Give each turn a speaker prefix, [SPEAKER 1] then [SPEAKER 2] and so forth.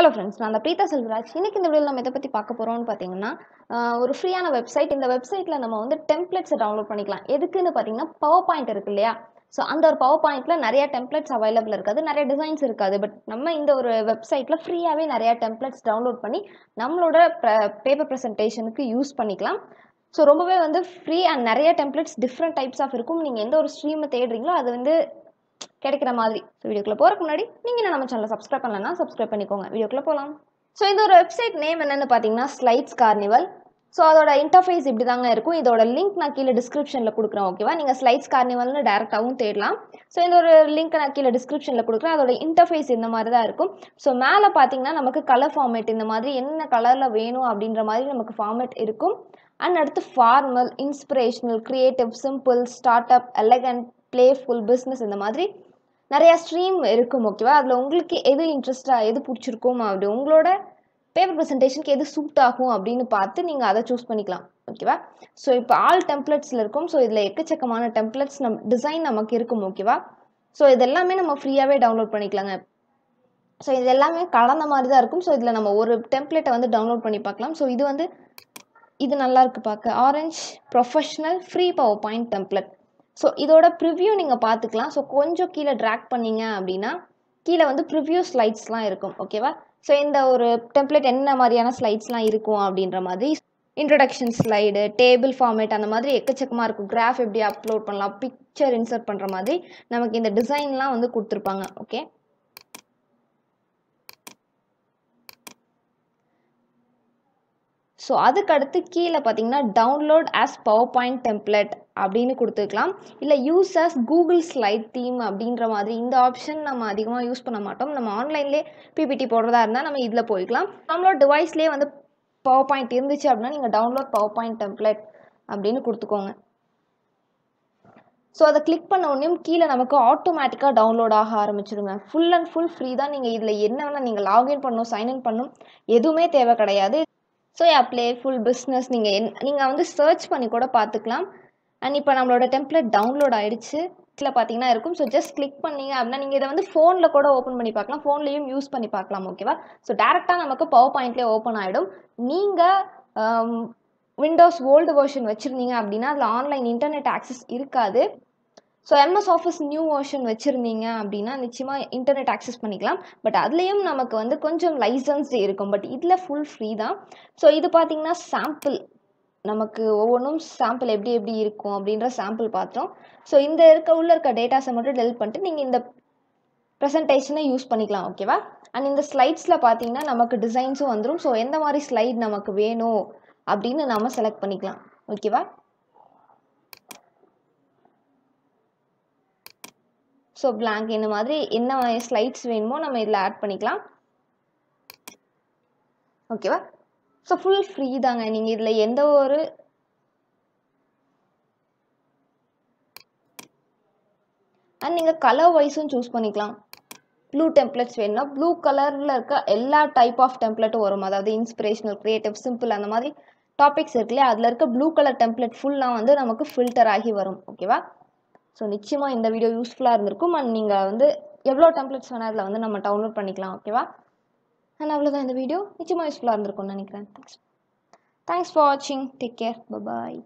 [SPEAKER 1] Hello friends நான் அந்த பிரீதா செல்வராஜ். இன்றைக்கி இந்த வீடியோவில் நம்ம எதை பற்றி பார்க்க போகிறோம்னு பார்த்தீங்கன்னா ஒரு ஃப்ரீயான வெப்சைட் இந்த வெப்சைட்டில் நம்ம வந்து டெம்ப்ளெட்ஸை டவுன்லோட் பண்ணிக்கலாம். எதுக்குன்னு பார்த்தீங்கன்னா பவர் பாயிண்ட் இருக்கு இல்லையா? ஸோ அந்த ஒரு பவர் பாயிண்ட்டில் நிறைய டெம்ப்ளெட்ஸ் அவைலபிள் இருக்காது நிறைய டிசைன்ஸ் இருக்காது பட் நம்ம இந்த ஒரு வெப்சைட்டில் ஃப்ரீயாகவே நிறையா டெம்ப்ளெட்ஸ் டவுன்லோட் பண்ணி நம்மளோட பேப்பர் ப்ரெசன்டேஷனுக்கு யூஸ் பண்ணிக்கலாம். ஸோ ரொம்பவே வந்து ஃப்ரீ அண்ட் நிறைய டெம்ப்ளெட்ஸ் டிஃப்ரெண்ட் டைப்ஸ் ஆஃப் இருக்கும். நீங்கள் எந்த ஒரு ஸ்ட்ரீமை தேடுறீங்களோ அது வந்து கிடைக்கிற மாதிரி. ஸோ வீடியோக்குள்ளே போகிறக்கு முன்னாடி நீங்கள் என்ன நம்ம சேனலை சப்ஸ்கிரைப் பண்ணலன்னா சப்ஸ்கிரைப் பண்ணிக்கோங்க. வீடியோக்குள்ளே போகலாம் ஸோ இந்த ஒரு வெப்சைட் நேம் என்னன்னு பார்த்தீங்கன்னா ஸ்லைட்ஸ் கார்னிவல் ஸோ அதோட இன்டர்ஃபேஸ் இப்படி தாங்க இருக்கும். இதோட லிங்க் நான் கீழே டிஸ்கிரிப்ஷனில் கொடுக்குறேன் ஓகேவா நீங்கள் ஸ்லைட்ஸ் கார்னிவல்னு டேரெக்டாகவும் தேடலாம். ஸோ இந்த ஒரு லிங்க் நான் கீழே டிஸ்கிரிப்ஷனில் கொடுக்குறேன். அதோட இன்டர்ஃபேஸ் இந்த மாதிரி தான் இருக்கும். ஸோ மேலே பார்த்தீங்கன்னா நமக்கு கலர் ஃபார்மேட் இந்த மாதிரி என்ன கலரில் வேணும் அப்படின்ற மாதிரி நமக்கு ஃபார்மேட் இருக்கும். அண்ட் அடுத்து formal inspirational creative simple start up elegant playful business இந்த மாதிரி நிறையா ஸ்ட்ரீம் இருக்கும் ஓகேவா அதில் உங்களுக்கு எது இன்ட்ரெஸ்டாக எது பிடிச்சிருக்கும் அப்படி உங்களோட பேப்பர் ப்ரெசன்டேஷனுக்கு எது சூட் ஆகும் அப்படின்னு பார்த்து நீங்கள் அதை சூஸ் பண்ணிக்கலாம் ஓகேவா ஸோ இப்போ ஆல் டெம்ப்ளெட்ஸில் இருக்கும் ஸோ இதில் எக்கச்சக்கமான டெம்ப்ளெட்ஸ் நம் டிசைன் நமக்கு இருக்கும் ஓகேவா ஸோ இதெல்லாமே நம்ம ஃப்ரீயாகவே டவுன்லோட் பண்ணிக்கலாங்க. ஸோ இது எல்லாமே கலந்த மாதிரி தான் இருக்கும் ஸோ இதில் நம்ம ஒரு டெம்ப்ளேட்டை வந்து டவுன்லோட் பண்ணி பார்க்கலாம். ஸோ இது வந்து இது நல்லா இருக்கு பார்க்க. Orange professional free PowerPoint template so இதோட ப்ரிவ்யூ நீங்கள் பார்த்துக்கலாம் ஸோ கொஞ்சம் கீழே ட்ராக் பண்ணீங்க அப்படின்னா கீழே வந்து ப்ரிவ்யூ ஸ்லைட்ஸ்லாம் இருக்கும். ஓகேவா ஸோ இந்த ஒரு டெம்ப்ளேட் என்ன மாதிரியான ஸ்லைட்ஸ்லாம் இருக்கும் அப்படின்ற மாதிரி இன்ட்ரடக்ஷன் ஸ்லைடு டேபிள் ஃபார்மேட் அந்த மாதிரி எக்கச்சக்கமாக இருக்கும். கிராஃப் எப்படி அப்லோட் பண்ணலாம் பிக்சர் இன்சர்ட் பண்ணுற மாதிரி நமக்கு இந்த டிசைன்லாம் வந்து கொடுத்துருப்பாங்க. ஓகே ஸோ அதுக்கடுத்து கீழே பார்த்தீங்கன்னா download as power point template அப்படின்னு கொடுத்துக்கலாம் இல்லை use as Google slide theme அப்படின்ற மாதிரி இந்த ஆப்ஷன் நம்ம அதிகமாக யூஸ் பண்ண மாட்டோம். நம்ம ஆன்லைன்லேயே பிபிடி போடுறதா இருந்தால் நம்ம இதில் போய்க்கலாம். நம்மளோட டிவைஸ்லேயே வந்து பவர் பாயிண்ட் இருந்துச்சு அப்படின்னா நீங்கள் டவுன்லோட் பவர் பாயிண்ட் டெம்ப்ளெட் அப்படின்னு கொடுத்துக்கோங்க. ஸோ அதை கிளிக் பண்ண உடனே கீழே நமக்கு ஆட்டோமேட்டிக்காக டவுன்லோட் ஆக ஆரம்பிச்சிடுங்க ஃபுல் அண்ட் ஃபுல் ஃப்ரீ தான் நீங்கள் இதில் என்ன வேணால் நீங்கள் லாகின் பண்ணணும் சைன்இன் பண்ணணும். எதுவுமே தேவை கிடையாது. ஸோ யா ஃபுல் பிஸ்னஸ் நீங்கள் என் நீங்கள் வந்து சர்ச் பண்ணி கூட பார்த்துக்கலாம் அண்ட் இப்போ நம்மளோட டெம்ப்ளேட் டவுன்லோட் ஆகிடுச்சு இதில் பார்த்தீங்கன்னா இருக்கும். ஸோ ஜஸ்ட் கிளிக் பண்ணீங்க அப்படின்னா நீங்கள் இதை வந்து ஃபோனில் கூட ஓப்பன் பண்ணி பார்க்கலாம் ஃபோன்லேயும் யூஸ் பண்ணி பார்க்கலாம் ஓகேவா ஸோ டேரெக்டாக நமக்கு பவர் பாயிண்ட்லேயே ஓப்பன் ஆகிடும் நீங்கள் விண்டோஸ் um, ஓல்டு வெர்ஷன் வச்சுருந்தீங்க அப்படின்னா அதில் ஆன்லைன் இன்டர்நெட் ஆக்சஸ் இருக்காது. So MS office new version வச்சுருந்தீங்க அப்படின்னா நிச்சயமாக இன்டர்நெட் ஆக்சஸ் பண்ணிக்கலாம். பட் அதுலேயும் நமக்கு வந்து கொஞ்சம் லைசன்ஸ் இருக்கும். பட் இதில் ஃபுல் ஃப்ரீ தான். ஸோ இது பார்த்திங்கன்னா சாம்பிள் நமக்கு ஒவ்வொன்றும் சாம்பிள் எப்படி எப்படி இருக்கும் அப்படின்ற சாம்பிள் பார்த்தோம். ஸோ இந்த இருக்க உள்ள இருக்க டேட்டாஸை மட்டும் டெலிட் பண்ணிட்டு நீங்கள் இந்த ப்ரெசன்டேஷனை யூஸ் பண்ணிக்கலாம் ஓகேவா அண்ட் இந்த ஸ்லைட்ஸில் பார்த்தீங்கன்னா நமக்கு டிசைன்ஸும் வந்துடும் ஸோ எந்த மாதிரி ஸ்லைட் நமக்கு வேணும் அப்படின்னு நம்ம செலக்ட் பண்ணிக்கலாம் ஓகேவா ஸோ பிளாங்க் இந்த மாதிரி என்ன ஸ்லைட்ஸ் வேணுமோ நம்ம இதில் ஆட் பண்ணிக்கலாம். ஓகேவா ஸோ ஃபுல் ஃப்ரீ தாங்க. நீங்கள் இதில் எந்த ஒரு அண்ட் நீங்கள் கலர் வைஸும் சூஸ் பண்ணிக்கலாம். ப்ளூ டெம்ப்ளெட்ஸ் வேணும்னா ப்ளூ கலரில் இருக்க எல்லா டைப் ஆஃப் டெம்ப்ளெட்டும் வரும். அதாவது இன்ஸ்பிரேஷனல் க்ரியேட்டிவ் சிம்பிள் அந்த மாதிரி டாபிக்ஸ் இருக்குல்லையா அதில் இருக்க ப்ளூ கலர் டெம்ப்ளெட் ஃபுல்லாக வந்து நமக்கு ஃபில்டர் ஆகி வரும். ஓகேவா ஸோ நிச்சயமாக இந்த வீடியோ யூஸ்ஃபுல்லாக இருந்திருக்கும். அண்ட் நீங்கள் வந்து எவ்வளோ டெம்ப்ளெட்ஸ் வேணால் அதில் வந்து நம்ம டவுன்லோட் பண்ணிக்கலாம் ஓகேவா அண்ட் அவ்வளோதான் இந்த வீடியோ நிச்சயமாக யூஸ்ஃபுல்லாக இருந்திருக்கும்னு நினைக்கிறேன். தேங்க்ஸ் தேங்க்ஸ் ஃபார் வாட்சிங் டேக் கேர் பபாய்